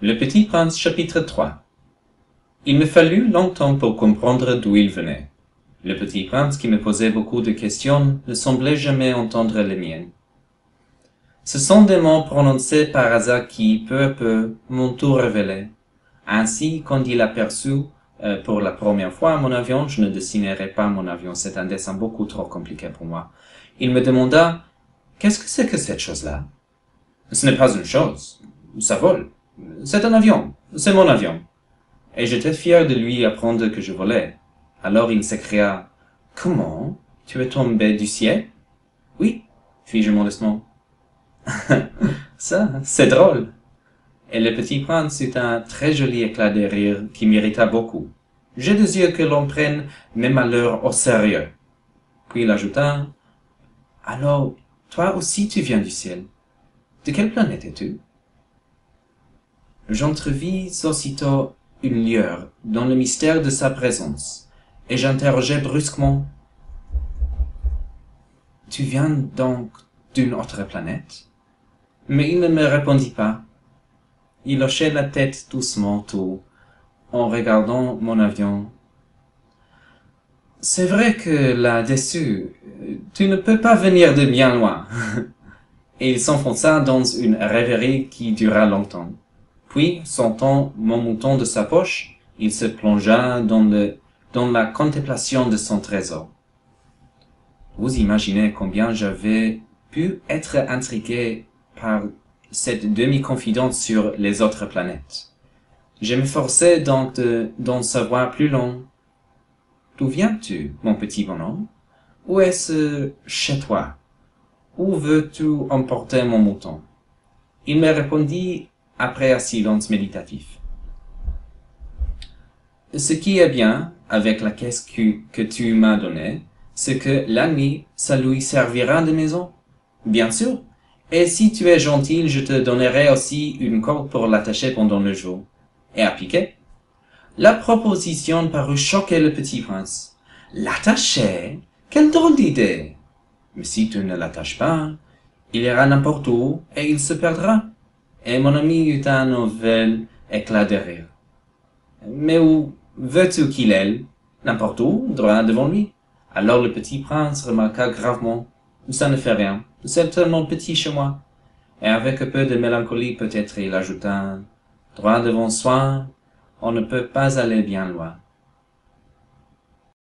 Le Petit Prince chapitre 3 Il me fallut longtemps pour comprendre d'où il venait. Le Petit Prince qui me posait beaucoup de questions ne semblait jamais entendre les miennes. Ce sont des mots prononcés par hasard qui, peu à peu, m'ont tout révélé. Ainsi, quand il aperçut euh, pour la première fois mon avion, je ne dessinerai pas mon avion, c'est un dessin beaucoup trop compliqué pour moi. Il me demanda, qu'est-ce que c'est que cette chose-là? Ce n'est pas une chose, ça vole. C'est un avion. C'est mon avion. Et j'étais fier de lui apprendre que je volais. Alors il s'écria, Comment? Tu es tombé du ciel? Oui, fis-je modestement. Ça, c'est drôle. Et le petit prince eut un très joli éclat de rire qui m'irrita beaucoup. J'ai désir que l'on prenne mes malheurs au sérieux. Puis il ajouta, Alors, toi aussi tu viens du ciel. De quelle planète es-tu? J'entrevis aussitôt une lueur dans le mystère de sa présence, et j'interrogeai brusquement. Tu viens donc d'une autre planète? Mais il ne me répondit pas. Il hochait la tête doucement tout, en regardant mon avion. C'est vrai que là-dessus, tu ne peux pas venir de bien loin. et il s'enfonça dans une rêverie qui dura longtemps. Puis, sortant mon mouton de sa poche, il se plongea dans, la contemplation de son trésor. Vous imaginez combien j'avais pu être intrigué par cette demi-confidence sur les autres planètes. Je m'efforçais donc d'en savoir plus long. D'où viens-tu, mon petit bonhomme? Où est-ce chez toi? Où veux-tu emporter mon mouton? Il me répondit après un silence méditatif. Ce qui est bien avec la caisse que, tu m'as donnée, c'est que la nuit, ça lui servira de maison. Bien sûr. Et si tu es gentil, je te donnerai aussi une corde pour l'attacher pendant le jour. Et à piquer. La proposition parut choquer le petit prince. L'attacher? Quelle drôle d'idée! Mais si tu ne l'attaches pas, il ira n'importe où et il se perdra et mon ami eut un nouvel éclat de rire. Mais où veux-tu qu'il aille? N'importe où, droit devant lui. Alors le petit prince remarqua gravement, ça ne fait rien, c'est tellement petit chez moi. Et avec un peu de mélancolie peut-être il ajouta, droit devant soi, on ne peut pas aller bien loin.